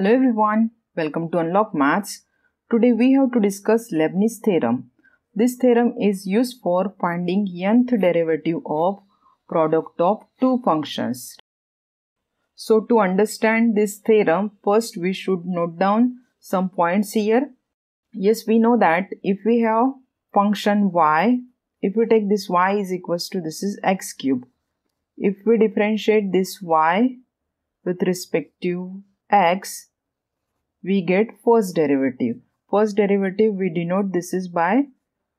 Hello everyone, welcome to Unlock Maths. Today we have to discuss Leibniz theorem. This theorem is used for finding nth derivative of product of two functions. So to understand this theorem, first we should note down some points here. Yes, we know that if we have function y, if we take this y is equals to this is x cube. If we differentiate this y with respect to x, we get first derivative. First derivative we denote this is by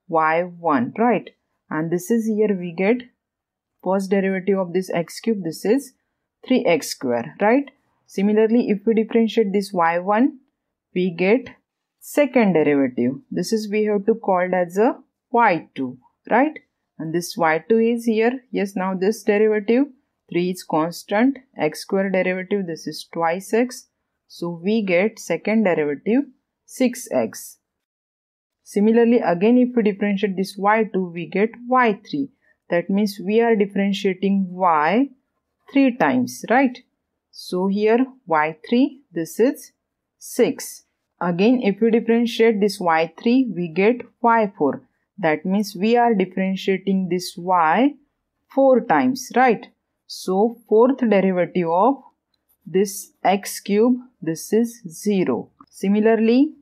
y1, right? And this is here we get first derivative of this x cube, this is 3x square, right? Similarly, if we differentiate this y1, we get second derivative. This is we have to call it as a y2, right? And this y2 is here. Yes, now this derivative 3 is constant. x square derivative, this is twice x. So we get second derivative 6x. Similarly, again if we differentiate this y2, we get y3. That means we are differentiating y 3 times, right? So here y3, this is 6. Again, if we differentiate this y3, we get y4. That means we are differentiating this y 4 times, right? So, fourth derivative of this x cube, this is 0. Similarly,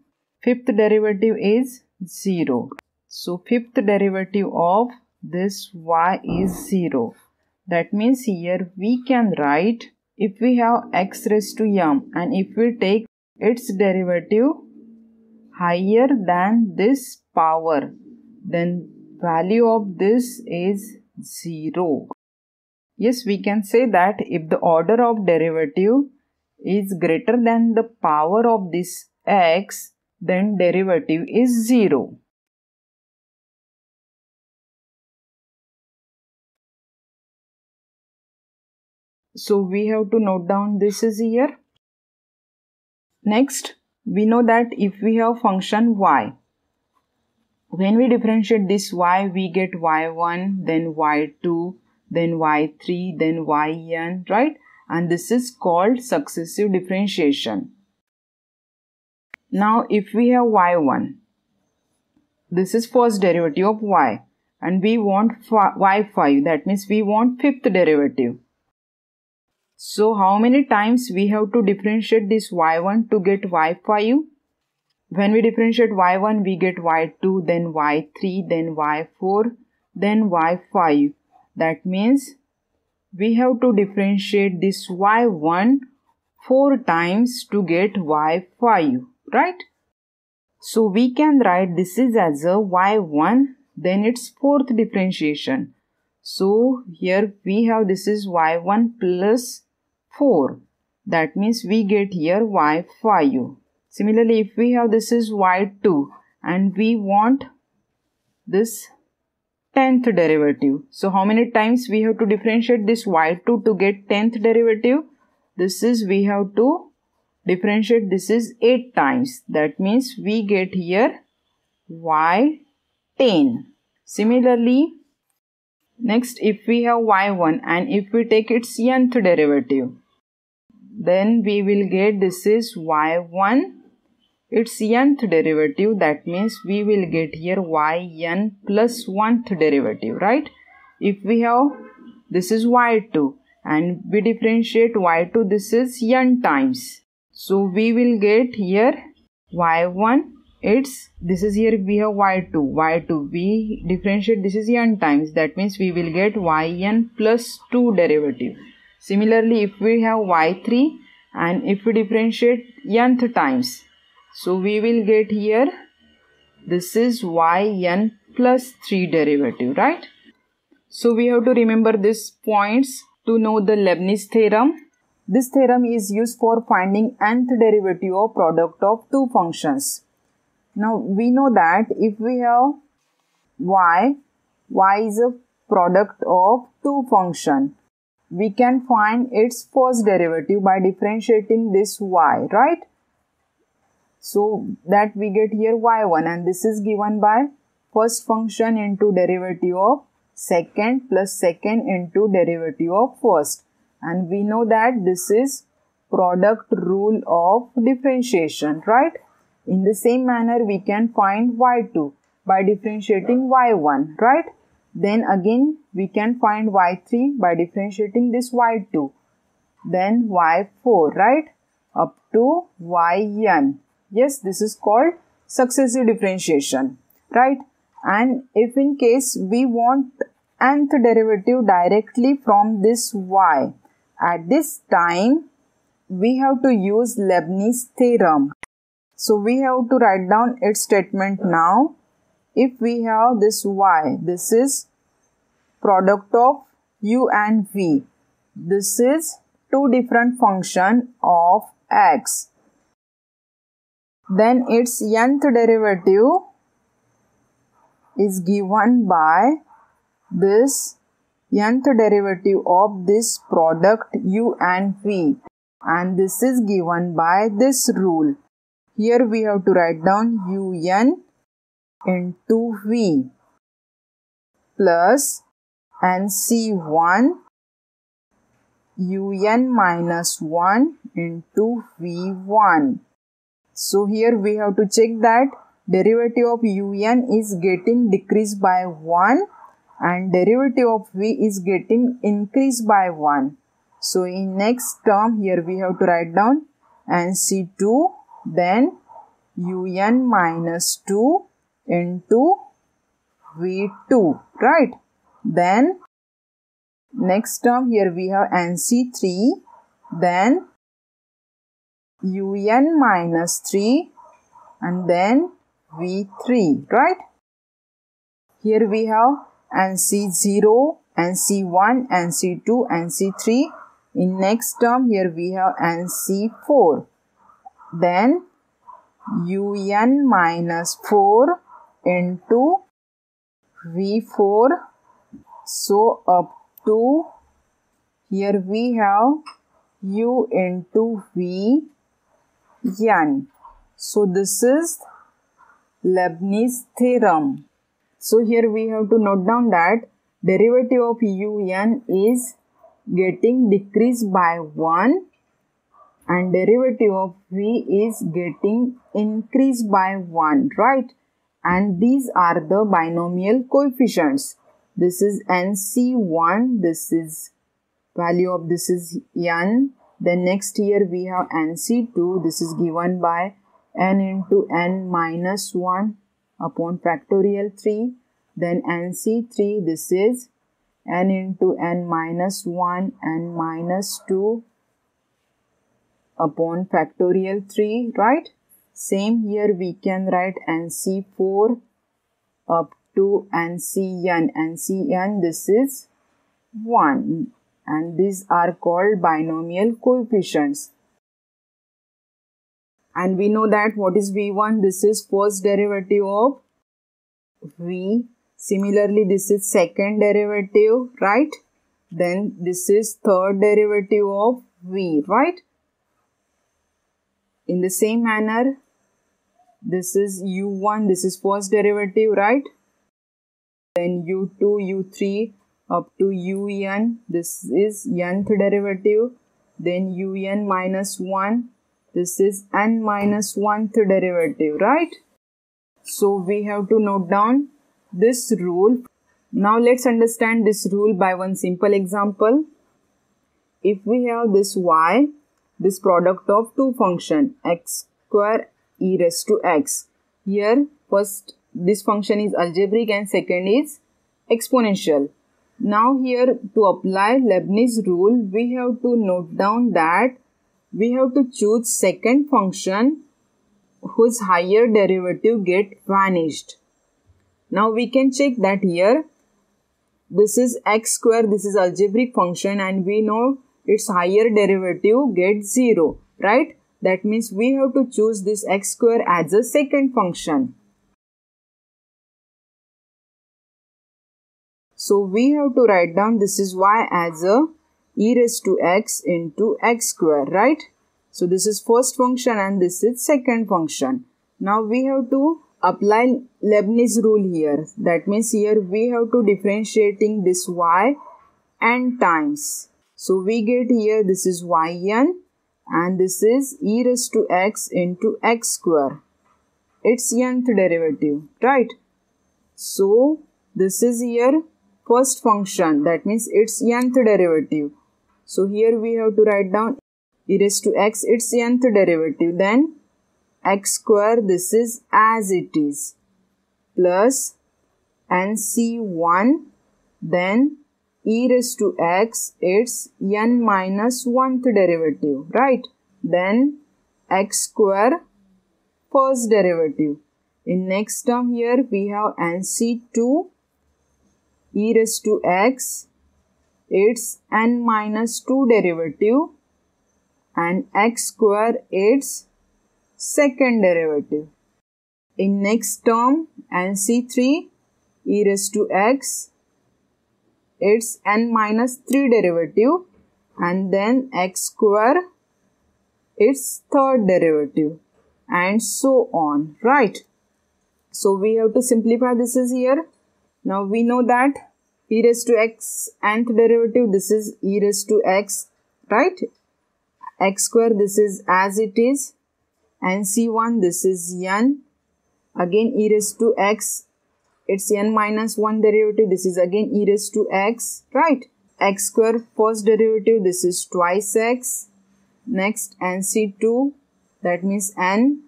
fifth derivative is 0. So, fifth derivative of this y is 0. That means here we can write if we have x raised to m and if we take its derivative higher than this power then value of this is 0. Yes, we can say that if the order of derivative is greater than the power of this x, then derivative is 0. So we have to note down this is here. Next, we know that if we have function y, when we differentiate this y, we get y1, then y2, then y3, then yn, right? And this is called successive differentiation. Now, if we have y1, this is first derivative of y and we want y5, that means we want fifth derivative. So, how many times we have to differentiate this y1 to get y5? When we differentiate y1, we get y2, then y3, then y4, then y5. That means we have to differentiate this y1 4 times to get y5, right? So we can write this is as a y1, then its fourth differentiation. So here we have this is y1 plus 4. That means we get here y5. Similarly, if we have this is y2 and we want this 10th derivative. So how many times we have to differentiate this y2 to get 10th derivative? This is we have to differentiate this is 8 times. That means we get here y10. Similarly, next if we have y1 and if we take its nth derivative, then we will get this is y1 its nth derivative that means we will get here yn plus 1th derivative right? If we have this is y2 and we differentiate y2 this is n times. So we will get here y1 it's this is here we have y2 y2 we differentiate this is n times that means we will get yn plus 2 derivative. Similarly if we have y3 and if we differentiate nth times so we will get here this is yn plus 3 derivative, right? So we have to remember these points to know the Leibniz theorem. This theorem is used for finding nth derivative of product of two functions. Now we know that if we have y, y is a product of two function. We can find its first derivative by differentiating this y, right? So that we get here y1 and this is given by first function into derivative of second plus second into derivative of first and we know that this is product rule of differentiation, right? In the same manner, we can find y2 by differentiating y1, right? Then again, we can find y3 by differentiating this y2. Then y4, right? Up to yn. Yes, this is called successive differentiation, right? And if in case we want nth derivative directly from this y, at this time, we have to use Leibniz theorem. So we have to write down its statement now. If we have this y, this is product of u and v. This is two different function of x. Then its nth derivative is given by this nth derivative of this product u and v and this is given by this rule. Here we have to write down un into v plus nc1 un minus 1 into v1. So here we have to check that derivative of un is getting decreased by 1 and derivative of v is getting increased by 1. So in next term here we have to write down NC2 then un minus 2 into V2 right. Then next term here we have NC3 then un minus 3 and then V3 right. Here we have NC0, NC1, NC2, NC3. In next term here we have NC4. Then UN minus 4 into V4. So up to here we have U into V N. So this is Leibniz theorem. So here we have to note down that derivative of un is getting decreased by 1 and derivative of v is getting increased by 1 right and these are the binomial coefficients this is nc1 this is value of this is n then next here we have nc2 this is given by n into n minus 1 upon factorial 3 then nc3 this is n into n minus 1 and minus 2 upon factorial 3 right? Same here we can write nc4 up to ncn ncn this is 1 and these are called binomial coefficients. And we know that what is v1 this is first derivative of v. Similarly this is second derivative right? Then this is third derivative of v right? In the same manner this is u1 this is first derivative right? Then u2 u3 up to un this is nth derivative then un minus 1 this is n minus 1th derivative, right? So we have to note down this rule. Now let's understand this rule by one simple example. If we have this y, this product of two function x square e raised to x. Here first this function is algebraic and second is exponential. Now here to apply Leibniz rule, we have to note down that we have to choose second function whose higher derivative get vanished. Now we can check that here this is x square this is algebraic function and we know its higher derivative get 0 right that means we have to choose this x square as a second function. So we have to write down this is y as a e raised to x into x square, right? So this is first function and this is second function. Now we have to apply Leibniz rule here. That means here we have to differentiating this y n times. So we get here this is yn and this is e raised to x into x square. Its nth derivative, right? So, this is here first function that means its nth derivative. So, here we have to write down e raised to x its nth derivative. Then x square this is as it is. Plus nc1 then e raised to x its n minus 1th derivative right? Then x square first derivative. In next term here we have nc2 e raised to x its n minus 2 derivative and x square its second derivative. In next term nc3 e raised to x its n minus 3 derivative and then x square its third derivative and so on right so we have to simplify this is here now we know that e raised to x nth derivative this is e raised to x right? X square this is as it is. And c1 this is n. Again e raised to x. It's n minus 1 derivative. This is again e raised to x right? X square first derivative this is twice x. Next nc2 that means n.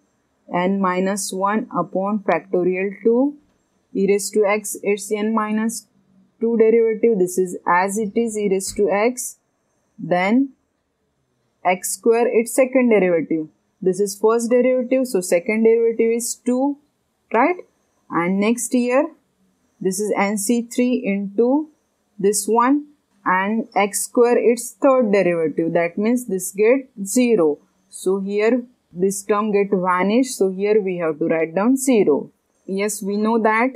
N minus 1 upon factorial 2 e raised to x it's n minus 2 derivative this is as it is e raised to x then x square its second derivative. This is first derivative, so second derivative is 2, right? And next here, this is nc3 into this one and x square its third derivative. That means this get 0. So here this term get vanished. So here we have to write down 0. Yes, we know that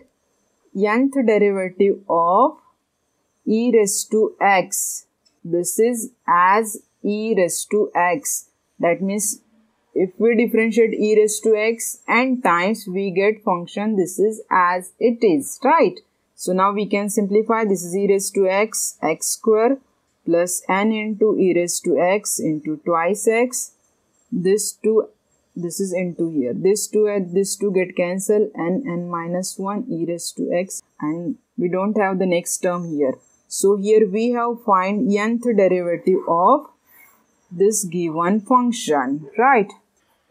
nth derivative of e raised to x. This is as e raised to x. That means if we differentiate e raised to x and times we get function this is as it is, right? So now we can simplify this is e raised to x, x square plus n into e raised to x into twice x. This 2 this is into here. This 2 and this 2 get cancelled and n minus 1 e raised to x and we don't have the next term here. So here we have find nth derivative of this given function, right?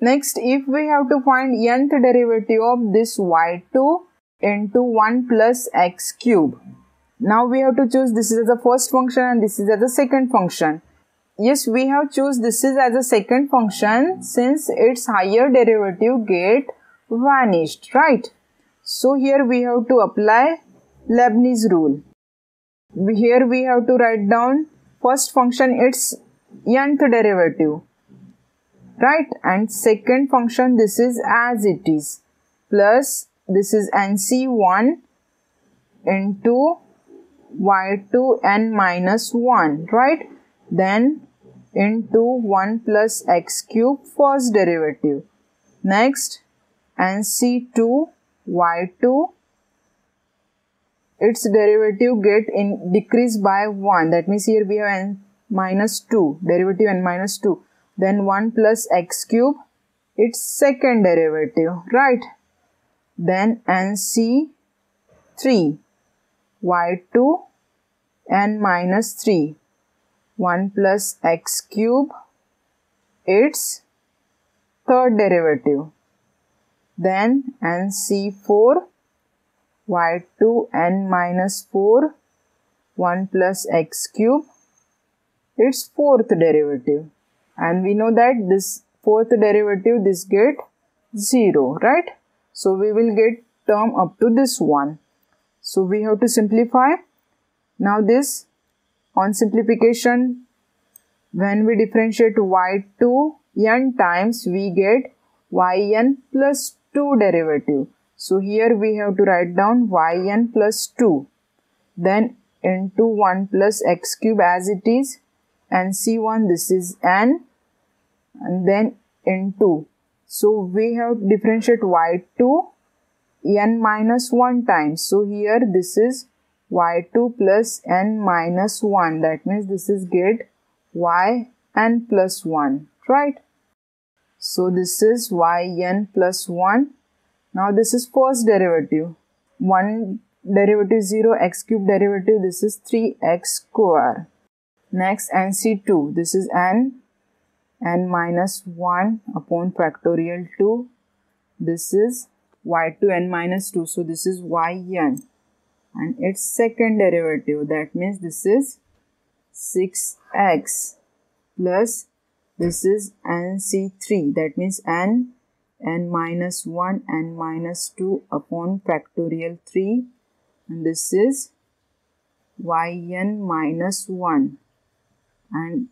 Next, if we have to find nth derivative of this y2 into 1 plus x cube. Now we have to choose this is the first function and this is the second function. Yes, we have choose this is as a second function since its higher derivative get vanished, right? So here we have to apply Leibniz rule. Here we have to write down first function its nth derivative right and second function this is as it is plus this is nc1 into y2 n minus 1 right then into 1 plus x cube first derivative. Next nc2 y2 its derivative get in decrease by 1 that means here we have n minus 2 derivative n minus 2 then 1 plus x cube its second derivative right? Then nc 3 y2 n minus 3 1 plus x cube its third derivative. Then and nc4 y2 n minus 4 1 plus x cube its fourth derivative. And we know that this fourth derivative this get 0 right? So we will get term up to this one. So we have to simplify. Now this on simplification when we differentiate y2 n times we get yn plus 2 derivative so here we have to write down yn plus 2 then into 1 plus x cube as it is and C1 this is n and then n2. So we have differentiate y2 n minus 1 times. So here this is y2 plus n minus 1 that means this is get y n plus 1 right? So this is yn plus 1. Now this is first derivative. 1 derivative 0 x cube derivative this is 3x square. Next NC2 this is n n minus 1 upon factorial 2. This is y2 n minus 2 so this is yn and its second derivative that means this is 6x plus this is nc3 that means n n minus 1 n minus 2 upon factorial 3 and this is yn minus 1 and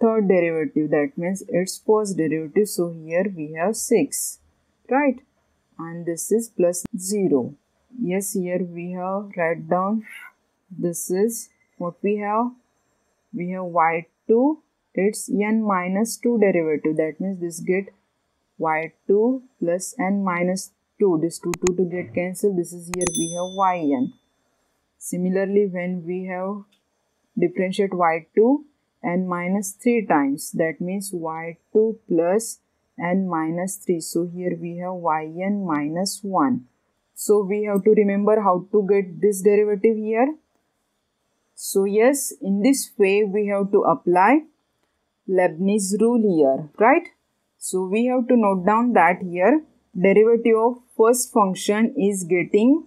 third derivative that means its first derivative. So here we have 6 right? And this is plus 0 yes here we have write down. This is what we have. We have y2 it's n minus 2 derivative. That means this get y2 plus n minus 2 this 2 2 to get cancelled. This is here we have yn. Similarly when we have differentiate y2 n minus 3 times. That means y2 plus n minus 3 so here we have yn minus 1 so we have to remember how to get this derivative here so yes, in this way we have to apply Leibniz rule here, right? So we have to note down that here derivative of first function is getting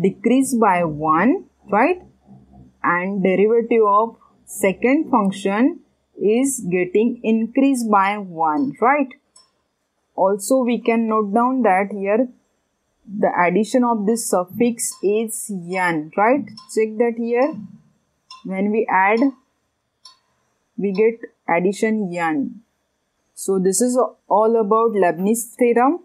decreased by 1, right? And derivative of second function is getting increased by 1, right? Also we can note down that here the addition of this suffix is yan right? Check that here. When we add we get addition yan. So this is all about Leibniz theorem.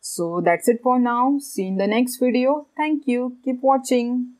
So that's it for now. See you in the next video. Thank you. Keep watching